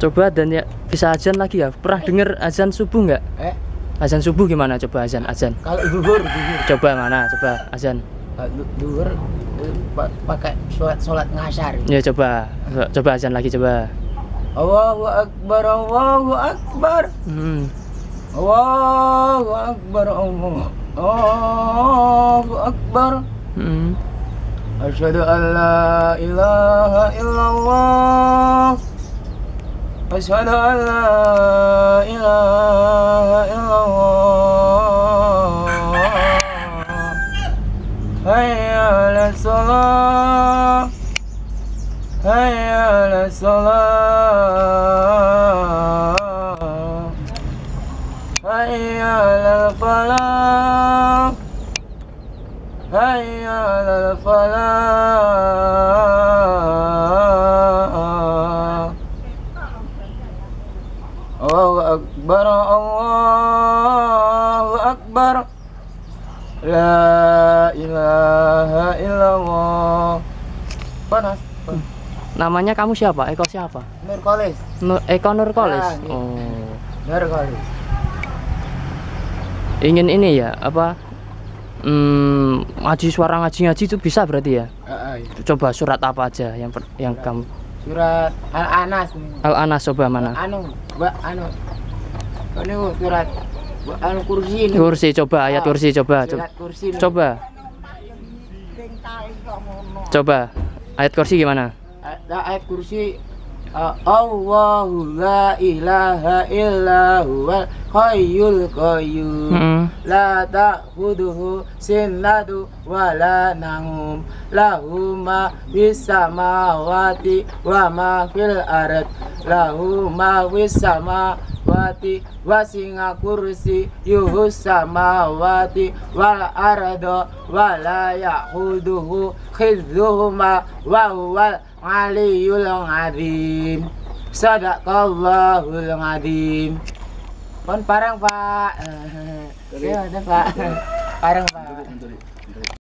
Coba dan ya bisa azan lagi ya. Pernah dengar azan subuh nggak? Eh, Azan subuh gimana? Coba azan azan. kalau duhur, duhur. Coba mana? Coba azan. Kalau duhur eh, pa- pakai sholat sholat ngasar. Ya coba. Coba azan lagi coba. Allahu akbar, Allahu akbar. Hmm. Allahu akbar, Allah. Allahu akbar. Hmm. Asyhadu an la ilaha illallah. وأشهد أن لا إله إلا الله. هيا على الصلاة. هيا على الصلاة. هيا على هيا على akbar Allahu akbar La ilaha illallah Panas panas. Namanya kamu siapa? Eko siapa? Nur Kolis Nur, Eko Nurkolis. Ah, iya. Oh. Nur Kolis Ingin ini ya apa? Hmm, ngaji suara ngaji-ngaji itu bisa berarti ya? Ah, ah, iya. Coba surat apa aja yang per- yang kamu Surat Al-Anas nih. Al Anas coba mana? Anu, Mbak anu. Ini surat kursi coba ayat kursi coba coba. Surat kursi. Coba. Coba. Ayat kursi gimana? Ayat kursi Allahu la ilaha illa huwal hayyul qayyum Hmm. la ta'khudhuhu sinatu wa la nahum lahu ma fis samawati wa ma fil ard lahu ma fis samawati wa singa kursi yuhus samawati wal ardo wa la ya'khudhuhu khidhuhuma wa huwal aliyul azim sadaqallahul azim Kon parang pak. Ya ada pak. Parang pak.